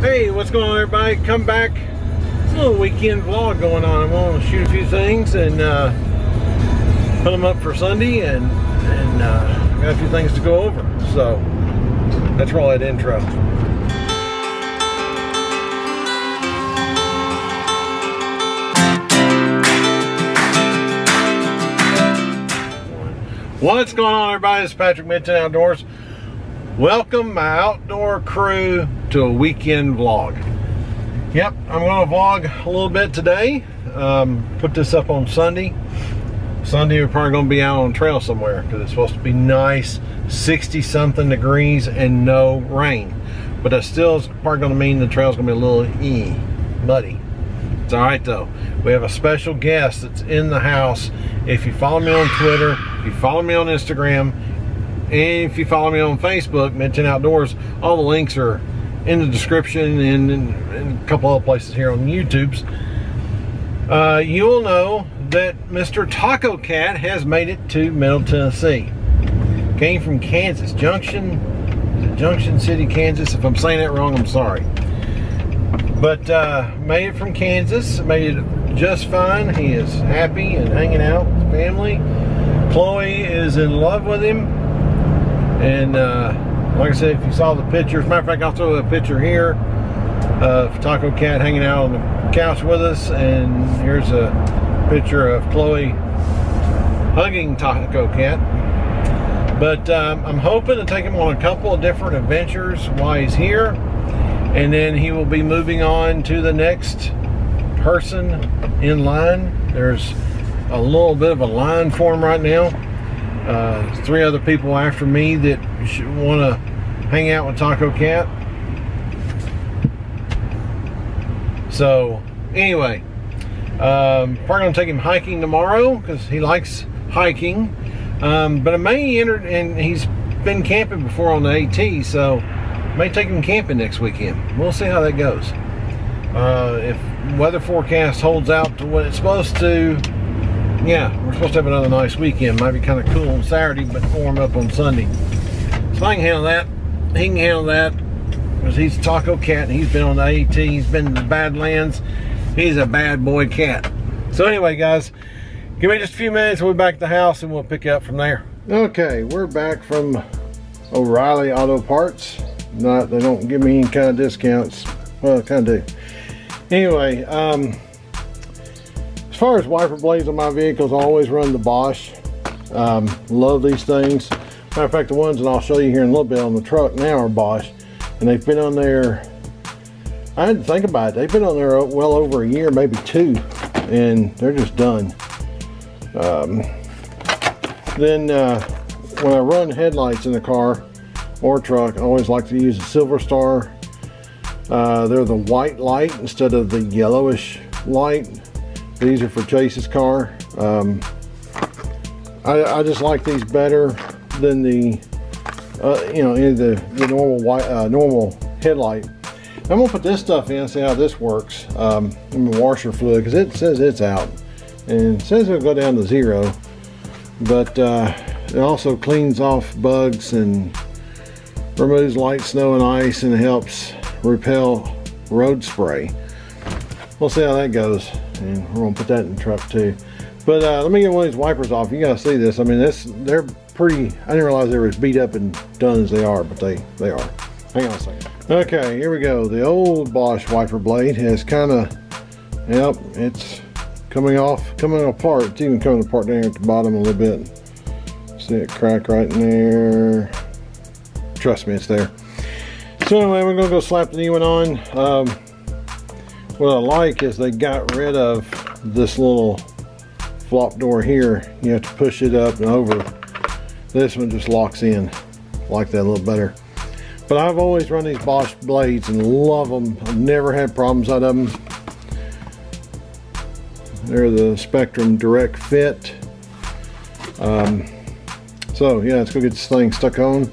Hey, what's going on everybody? Come back. It's a little weekend vlog going on. I'm going to shoot a few things and uh, put them up for Sunday and, and uh, got a few things to go over. So that's all that intro. What's going on everybody? It's Patrick Mid TN Outdoors. Welcome my outdoor crew to a weekend vlog. Yep, I'm to vlog a little bit today. Um, put this up on Sunday. Sunday we're probably to be out on trail somewhere because it's supposed to be nice 60 something degrees and no rain. But that still is probably to mean the trail's to be a little e muddy. It's all right though. We have a special guest that's in the house. If you follow me on Twitter, if you follow me on Instagram, and if you follow me on Facebook, Mid TN Outdoors, all the links are in the description and, and a couple other places here on YouTube's. Uh, you will know that Mr. Taco Cat has made it to Middle Tennessee. Came from Kansas Junction, Junction City, Kansas. If I'm saying that wrong, I'm sorry. But uh, made it from Kansas, made it just fine. He is happy and hanging out with family. Chloe is in love with him. And uh, like I said, if you saw the picture, as a matter of fact, I'll throw a picture here of Taco Cat hanging out on the couch with us. And here's a picture of Chloe hugging Taco Cat. But um, I'm hoping to take him on a couple of different adventures while he's here. And then he will be moving on to the next person in line. There's a little bit of a line for him right now. Uh, three other people after me that want to hang out with Taco Cat. So, anyway, um, probably gonna take him hiking tomorrow because he likes hiking. Um, but I may enter, and he's been camping before on the AT, so may take him camping next weekend. We'll see how that goes. Uh, if weather forecast holds out to what it's supposed to, yeah, we're supposed to have another nice weekend. Might be kind of cool on Saturday, but warm up on Sunday. So I can handle that. He can handle that because he's a taco cat and he's been on the AT. He's been in the Badlands. He's a bad boy cat. So anyway, guys, give me just a few minutes. We'll be back at the house and we'll pick up from there. Okay, we're back from O'Reilly Auto Parts. Not, they don't give me any kind of discounts. Well, kind of do. Anyway, um, as far as wiper blades on my vehicles, I always run the Bosch. Um, love these things. Matter of fact, the ones that I'll show you here in a little bit on the truck now are Bosch. And they've been on there, I had to think about it, they've been on there well over a year, maybe two. And they're just done. Um, then uh, when I run headlights in the car or truck, I always like to use a Silver Star. Uh, they're the white light instead of the yellowish light. These are for Chase's car. Um, I, I, just like these better than the, uh, you know, the, the normal white, uh, normal headlight. I'm gonna put this stuff in, see how this works. Um, in the washer fluid, because it says it's out. And it says it'll go down to zero. But uh, it also cleans off bugs and removes light snow and ice and helps repel road spray. We'll see how that goes. And we're gonna put that in the truck too. But uh, let me get one of these wipers off. You gotta see this. I mean, this they're pretty, I didn't realize they were as beat up and done as they are, but they, they are. Hang on a second. Okay, here we go. The old Bosch wiper blade has kind of, yep, it's coming off, coming apart. It's even coming apart down at the bottom a little bit. See it crack right in there. Trust me, it's there. So anyway, we're gonna go slap the new one on. Um, what I like is they got rid of this little flop door here. You have to push it up and over. This one just locks in. like that a little better. But I've always run these Bosch blades and love them. I've never had problems out of them. They're the Spectrum Direct Fit. Um, so yeah, let's go get this thing stuck on.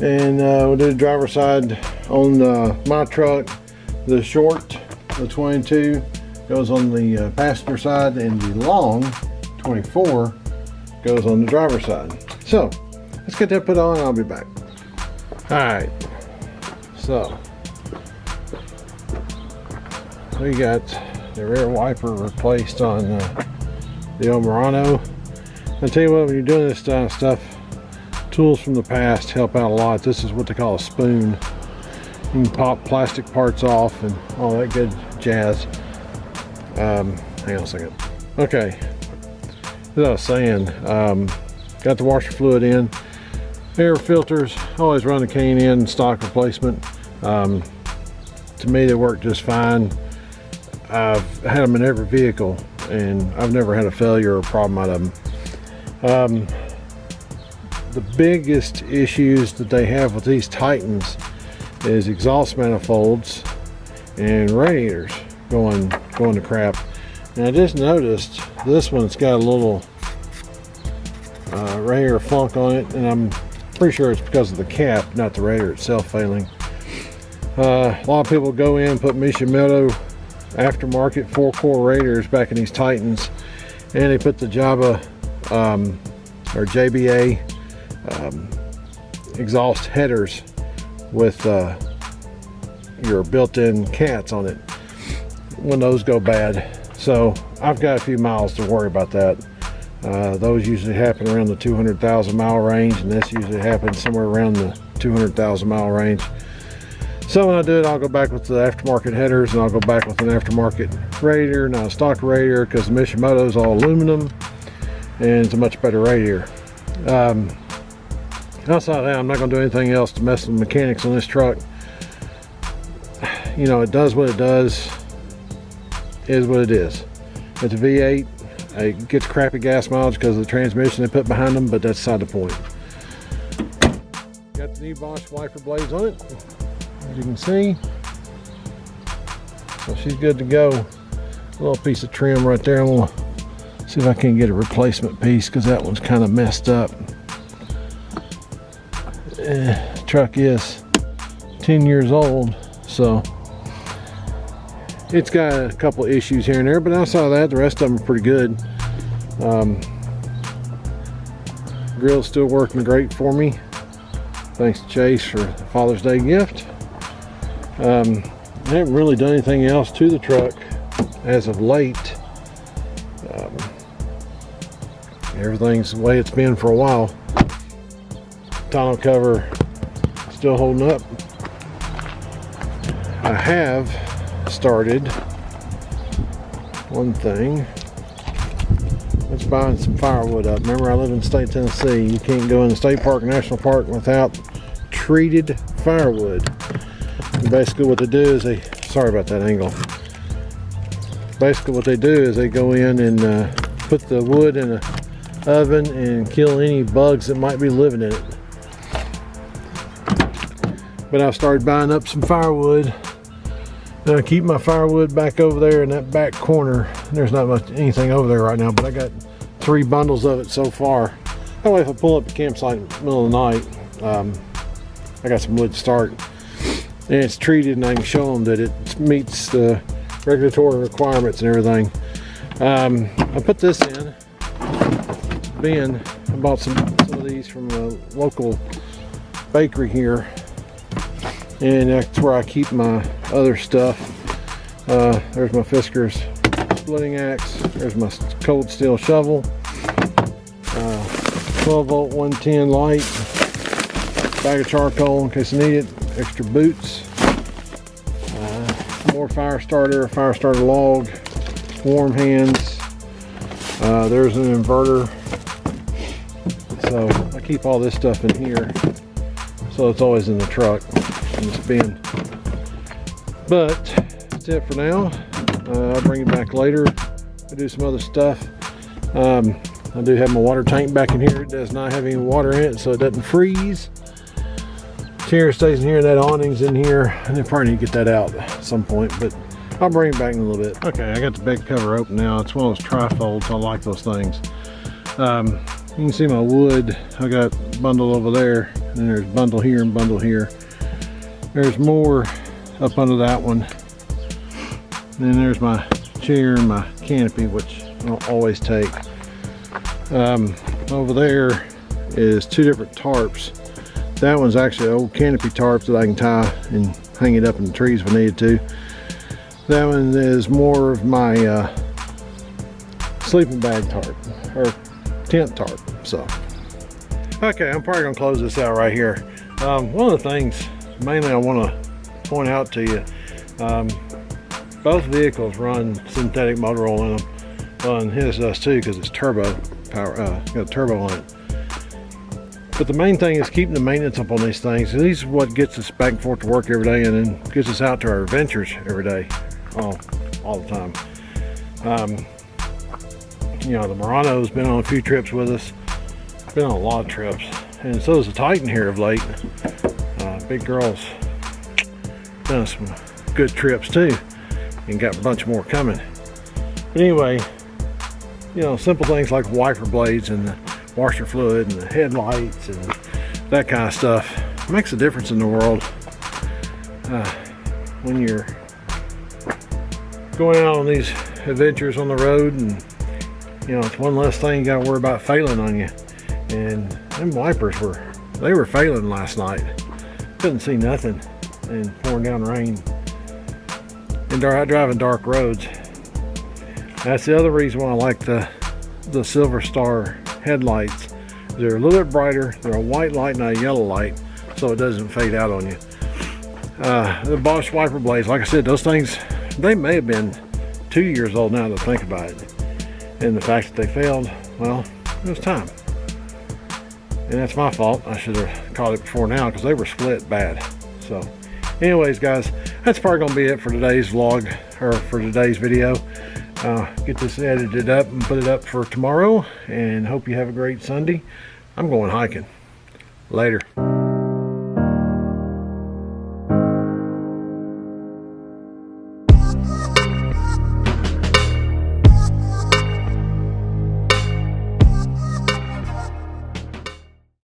And uh, we'll do the driver side on uh, my truck. The short, the 22, goes on the uh, passenger side and the long, 24, goes on the driver's side. So, let's get that put on I'll be back. Alright, so, we got the rear wiper replaced on uh, the old Murano. I tell you what, when you're doing this uh, stuff, tools from the past help out a lot. This is what they call a spoon. You can pop plastic parts off and all that good jazz. Um, hang on a second. Okay, as I was saying, um, got the washer fluid in. Air filters, always run the K&N stock replacement. Um, to me, they work just fine. I've had them in every vehicle and I've never had a failure or problem out of them. Um, the biggest issues that they have with these Titans is exhaust manifolds and radiators going going to crap. And I just noticed this one's got a little uh, radiator funk on it, and I'm pretty sure it's because of the cap, not the radiator itself failing. Uh, a lot of people go in put Mishimoto aftermarket four core radiators back in these Titans, and they put the Java um, or JBA um, exhaust headers with uh, your built-in cats on it when those go bad. So I've got a few miles to worry about that. Uh, those usually happen around the 200,000 mile range and this usually happens somewhere around the 200,000 mile range. So when I do it, I'll go back with the aftermarket headers and I'll go back with an aftermarket radiator, not a stock radiator because the Mishimoto is all aluminum and it's a much better radiator. Um, outside of that, I'm not going to do anything else to mess with the mechanics on this truck. You know, it does what it does, is what it is. It's a V8. It gets crappy gas mileage because of the transmission they put behind them, but that's beside the point. Got the new Bosch wiper blades on it, as you can see. So she's good to go. A little piece of trim right there. I'm gonna see if I can get a replacement piece because that one's kind of messed up. Eh, truck is 10 years old, so it's got a couple issues here and there, but outside of that, the rest of them are pretty good. Um, grill's still working great for me. Thanks to Chase for the Father's Day gift. Um, I haven't really done anything else to the truck as of late. Um, everything's the way it's been for a while. Tonneau cover still holding up. I have started one thing. Let's buying some firewood up. Remember I live in state Tennessee. You can't go in the state park national park without treated firewood. And basically what they do is they, sorry about that angle. Basically what they do is they go in and uh, put the wood in a oven and kill any bugs that might be living in it. But I've started buying up some firewood. And I keep my firewood back over there in that back corner. There's not much anything over there right now, but I got three bundles of it so far. That way if I pull up the campsite in the middle of the night, um, I got some wood to start. And it's treated and I can show them that it meets the regulatory requirements and everything. Um, I put this in Ben, I bought some, some of these from a local bakery here. And that's where I keep my other stuff. Uh, there's my Fiskars splitting axe. There's my cold steel shovel. Uh, 12 volt 110 light. Bag of charcoal in case I need it. Extra boots. Uh, more fire starter, fire starter log. Warm hands. Uh, there's an inverter so I keep all this stuff in here. So it's always in the truck, in this bin. But that's it for now. Uh, I'll bring it back later. I do some other stuff. Um, I do have my water tank back in here. It does not have any water in it, so it doesn't freeze. Chair stays in here, that awning's in here. And they probably need to get that out at some point, but I'll bring it back in a little bit. Okay, I got the bed cover open now. It's one of those trifolds. I like those things. Um, you can see my wood I got bundle over there and there's bundle here and bundle here there's more up under that one then there's my chair and my canopy which I'll always take um, over there is two different tarps that one's actually an old canopy tarps that I can tie and hang it up in the trees if I needed to That one is more of my uh, sleeping bag tarp or tent tarp. So, okay, I'm probably gonna close this out right here. Um, one of the things mainly I want to point out to you, um, both vehicles run synthetic motor oil in them. Well, and his does too because it's turbo power, uh, got a turbo on it. But the main thing is keeping the maintenance up on these things. These is what gets us back and forth to work every day and then gets us out to our adventures every day, all, all the time. Um, you know, the Murano's been on a few trips with us, been on a lot of trips. And so is the Titan here of late. Big girl's. Done some good trips too and got a bunch more coming. But anyway, you know, simple things like wiper blades and the washer fluid and the headlights and that kind of stuff makes a difference in the world. Uh, when you're going out on these adventures on the road and you know it's one less thing you got to worry about failing on you. And them wipers were they were failing last night couldn't see nothing and pouring down rain and driving dark roads that's the other reason why I like the the Silver Star headlights. They're a little bit brighter. They're a white light, not a yellow light, so it doesn't fade out on you. Uh, the Bosch wiper blades, like I said, those things, they may have been two years old now to think about it. And the fact that they failed, well, it was time. And that's my fault. I should have caught it before now because they were split bad. So anyways, guys, that's probably going to be it for today's vlog or for today's video uh, get this edited up and put it up for tomorrow and hope you have a great Sunday. I'm going hiking. Later.